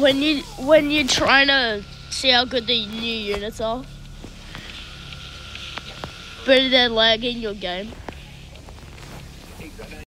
when you when you're trying to see how good the new units are. Better than lagging your game.